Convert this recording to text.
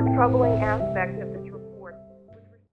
more troubling aspect of the